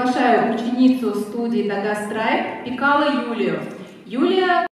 приглашаю ученицу студии Дагастрайк Пикала Юлию. Юлия